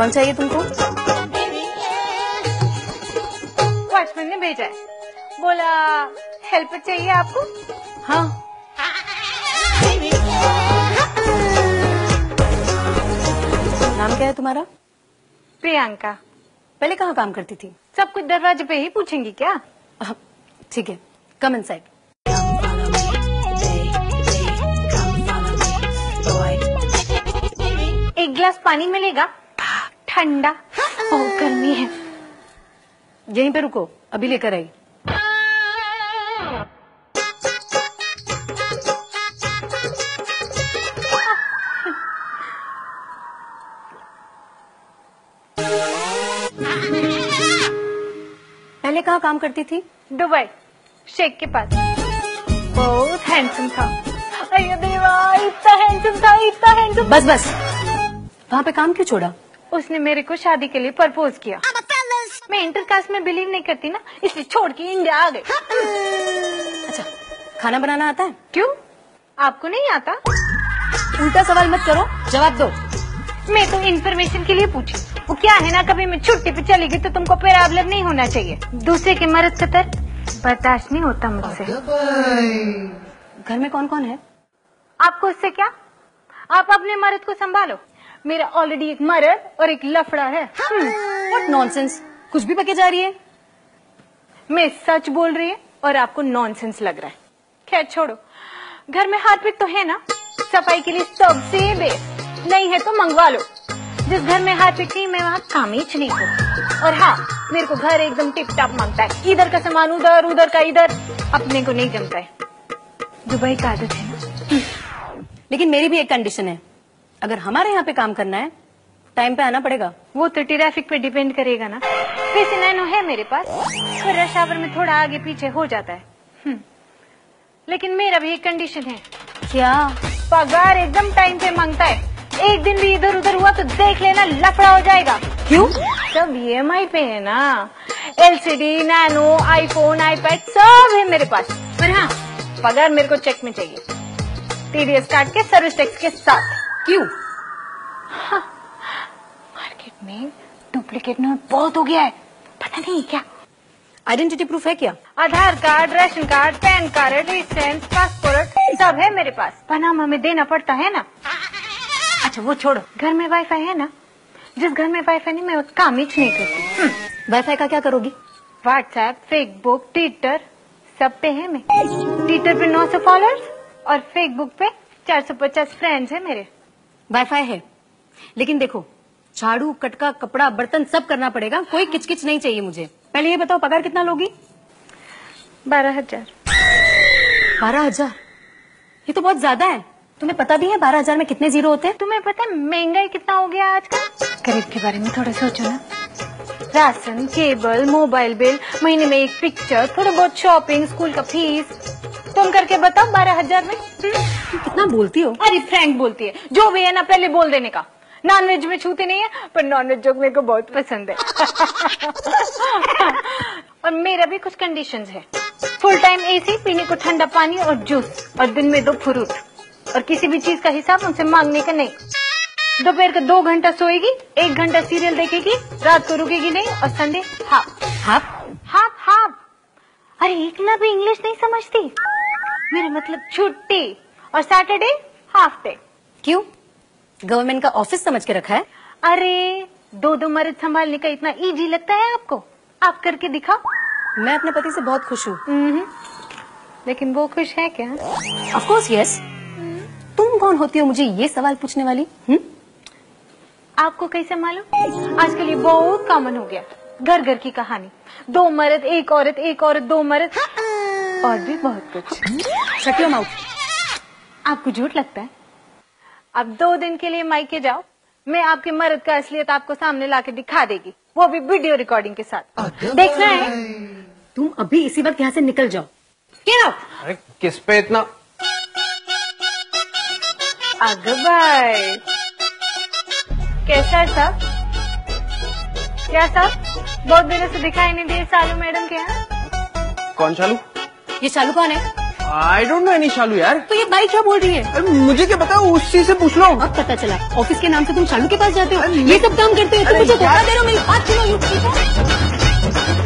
कौन चाहिए तुमको? वॉचमैन ने भेजा है। बोला हेल्प चाहिए आपको? हाँ। नाम क्या है तुम्हारा? प्रियंका। पहले कहाँ काम करती थी? सब कुछ दरवाजे पे ही पूछेंगी क्या? ठीक है। कम इन साइड एक गिलास पानी मिलेगा? ठंडा। बहुत गर्मी है। यहीं पे रुको अभी लेकर आई। पहले कहाँ काम करती थी? दुबई शेख के पास। बहुत हैंडसम था। अरे देवा इतना हैंडसम था इतना हैंडसम बस बस। वहाँ पे काम क्यों छोड़ा? उसने मेरे को शादी के लिए प्रपोज किया। मैं इंटरकास्ट में बिलीव नहीं करती ना इसलिए छोड़ के इंडिया आ गई। अच्छा खाना बनाना आता है? क्यों? आपको नहीं आता? उल्टा सवाल मत करो जवाब दो। मैं तो इन्फॉर्मेशन के लिए पूछी। वो क्या है ना कभी मैं छुट्टी पे चली गई तो तुमको प्रॉब्लम नहीं होना चाहिए। दूसरे के मर्द का दर्द बर्दाश्त नहीं होता मुझसे। घर में कौन कौन है? आपको उससे क्या? आप अपने मर्द को संभालो। मेरा ऑलरेडी एक मर्द और एक लफड़ा है। हम्म, व्हाट नॉनसेंस कुछ भी पके जा रही है? मैं सच बोल रही है और आपको नॉनसेंस लग रहा है। खैर छोड़ो। घर में हार्पिक तो है ना? सफ़ाई के लिए सबसे बेस्ट नहीं है तो मंगवा लो। जिस घर में हार्पिक नहीं मैं वहाँ कामीच नहीं हूँ और हाँ मेरे को घर एकदम टिप टाप माँगता है। इधर का सामान उधर उधर का इधर। अपने को नहीं जमता है। दुबई का आदत है ना? लेकिन मेरी भी एक कंडीशन है। अगर हमारे यहाँ पे काम करना है टाइम पे आना पड़ेगा। वो तो ट्रैफ़िक पे डिपेंड करेगा ना। वैसे नैनो है मेरे पास पर रश आवर में थोड़ा आगे पीछे हो जाता है। हम्म। लेकिन मेरा भी एक कंडीशन है। क्या? पगार एकदम टाइम पे माँगता है। एक दिन भी इधर उधर हुआ तो देख लेना लफड़ा हो जाएगा। क्यों? सब ई पे है ना। एलसीडी नैनो आईफोन आईपैड सब है मेरे पास। पर हाँ पगार मेरे को चेक में चाहिए। टीडीएस काट के सर्विस टैक्स के साथ। क्यों? मार्केट में डुप्लीकेट नोट बहुत हो गया है। पता नहीं क्या? आइडेंटिटी प्रूफ है क्या? Aadhaar card ration card PAN card licence passport सब है मेरे पास। पनामा में देना पड़ता है ना? अच्छा वो छोड़ो। घर में वाईफाई है ना? जिस घर में वाईफाई नहीं मैं काम ही नहीं करती। वाईफाई का क्या करोगी? व्हाट्सएप फेसबुक ट्विटर सब पे है मैं। ट्विटर पे 900 फॉलोअर्स और फेसबुक पे 450 फ्रेंड्स है मेरे। वाईफाई है। लेकिन देखो झाड़ू कटका कपड़ा बर्तन सब करना पड़ेगा। कोई किचकिच नहीं चाहिए मुझे। पहले ये बताओ पगार कितना लोगी? बारह हज़ार। बारह हज़ार? ये तो बहुत ज़्यादा है। तुम्हें पता भी है बारह हज़ार में कितने ज़ीरो होते हैं? तुम्हें पता है महँगाई कितना हो गया आजकल? गरीब के बारे में थोड़ा सोचो ना। राशन केबल मोबाइल बिल महीने में एक पिक्चर थोड़ा बहुत शॉपिंग स्कूल का फ़ीस तुम करके बताओ बारह हज़ार में। हम्म? कितना बोलती हो? अरे फ्रैंक बोलती है। जो भी है ना पहले बोल देने का। नॉन वेज में छूती नहीं है पर नॉन वेज जोक मेरे को बहुत पसंद है। और मेरा भी कुछ कंडीशंस है। फुल टाइम एसी पीने को ठंडा पानी और जूस और दिन में दो फ्रूट और किसी भी चीज़ का हिसाब उनसे मांगने का नहीं। दोपहर का दो घंटा सोएगी एक घंटा सीरियल देखेगी रात को रुकेगी नहीं और Sunday half half half half अरे एक ना भी इंग्लिश नहीं समझती। मेरा मतलब छुट्टी और सैटरडे हाफ़ डे क्यों? गवर्नमेंट का ऑफ़िस समझ के रखा है? अरे दो दो मर्द संभालने का इतना इजी लगता है आपको? आप करके दिखाओ। मैं अपने पति से बहुत खुश हूँ। हम्म। लेकिन वो खुश है क्या? ऑफ़ कोर्स यस तुम कौन होती हो मुझे ये सवाल पूछने वाली? हम्म? आपको कैसे मालूम? आजकल ये बहुत कॉमन हो गया। घर घर की कहानी। दो मर्द एक औरत एक औरत दो मर्द। और भी बहुत कुछ। योर माउथ आपको झूठ लगता है। अब दो दिन के लिए मायके जाओ। मैं आपके मर्द का असलियत आपको सामने लाके दिखा देगी। वो भी वीडियो रिकॉर्डिंग के साथ। देखना है। तुम अभी इसी वक्त यहाँ से निकल जाओ। क्या अरे किस पे इतना अकबर कैसा है सब क्या सब बहुत दिनों से दिखाई नहीं दिए सालू मैडम के यहाँ। कौन चालू ये शालू कौन है? I don't know any Shalu यार। तो ये बाइक क्या बोल रही है? अरे मुझे क्या पता चीज़ से पूछ लो। अब पता चला ऑफ़िस के नाम से तुम शालू के पास जाते हो। ये सब काम करते हो तो मुझे धोखा दे रहे हो मेरी बात सुनो।